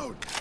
out!